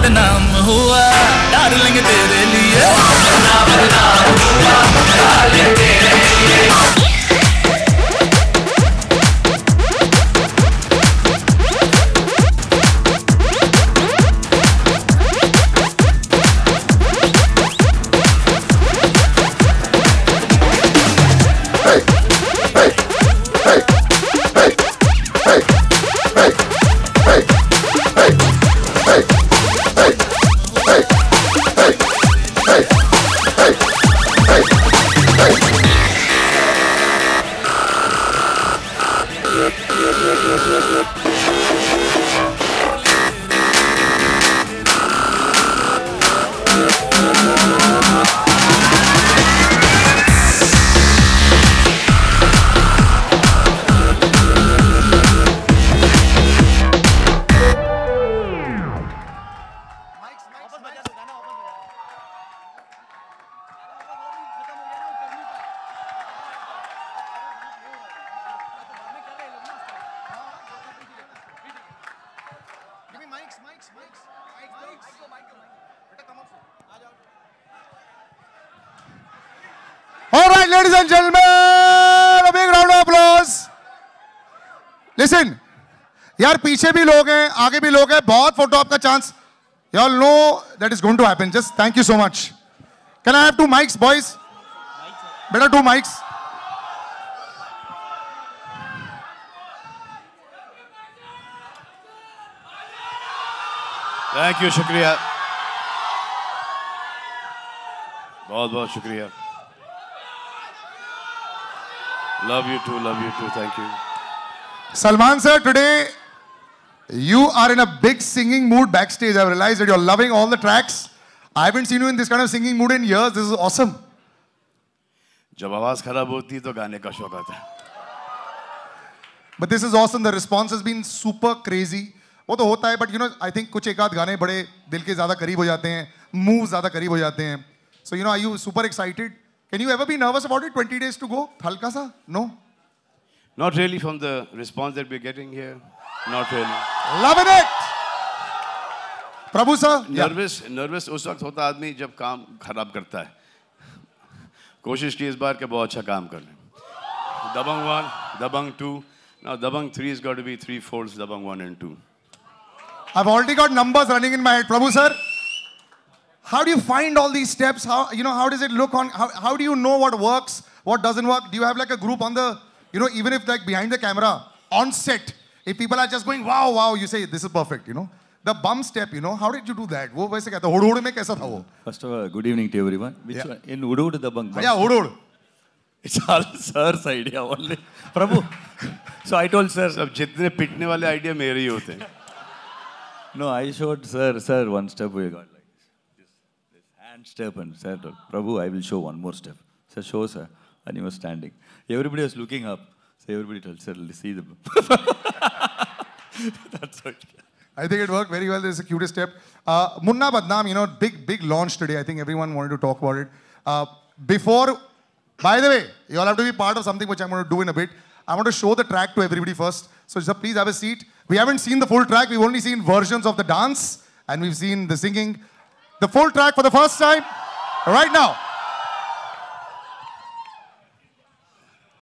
बदनाम हुआ। डार्लिंग तेरे लिए। बदनाम हुआ डार्लिंग तेरे लिए लिसन यार पीछे भी लोग हैं आगे भी लोग हैं बहुत फ़ोटो आपका chance you all know that is going to happen just thank you so much can I have two mics boys बेटा टू माइक्स थैंक यू शुक्रिया बहुत बहुत शुक्रिया love you to love you to thank you salman sir today you are in a big singing mood backstage i've realized that you're loving all the tracks i haven't seen you in this kind of singing mood in years this is awesome जब आवाज खराब होती है तो गाने का शौक आता है But this is awesome. The response has been super crazy. वो तो होता है but you know I think कुछ एक आध गाने बड़े दिल के ज़्यादा करीब हो जाते हैं मूव ज़्यादा करीब हो जाते हैं। So you know I you super excited can you ever be nervous about it twenty days to go हल्का सा? No Not really from the response that we're getting here. Not really. Love it Prabhu sir nervous nervous उस वक्त होता आदमी जब काम खराब करता है। कोशिश की इस बार के बहुत अच्छा काम कर लें। Dabangg one Dabangg two. Now Dabangg three is got to be three folds Dabangg one and two. I've already got numbers running in my head. Prabhu sir, how do you find all these steps? How you know how does it look on how, how do you know what works, what doesn't work? Do you have like a group on the you know, even if like behind the camera, on set, if people are just going, wow, wow, you say this is perfect, you know. The bum step, you know, how did you do that? वो वैसे क्या था हुड़ हुड़ में कैसा था वो First of all, good evening to everyone. Which Yeah. one? In Udud the bunk. या हुड़ हुड़ It's all sir's idea only. Prabhu. So I told sir. सब जितने पिटने वाले आइडिया मेरे ही होते हैं No, I showed sir, sir, one step we got like this. This, hand step and sir told, Prabhu, I will show one more step. Sir, show sir. And he was standing. Everybody was looking up. So everybody told, sir, see the. That's what. I think it worked very well. This is the cutest step. Uh, Munna Badnaam, you know, big, big launch today. I think everyone wanted to talk about it. Uh, before, by the way, you all have to be part of something which I'm going to do in a bit. I want to show the track to everybody first. So just please have a seat. We haven't seen the full track. We've only seen versions of the dance and we've seen the singing. The full track for the first time right now.